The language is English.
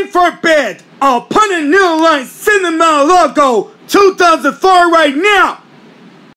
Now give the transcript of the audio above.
heaven for bed. I'll put a new line cinema logo 2004 right now.